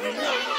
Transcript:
Yeah.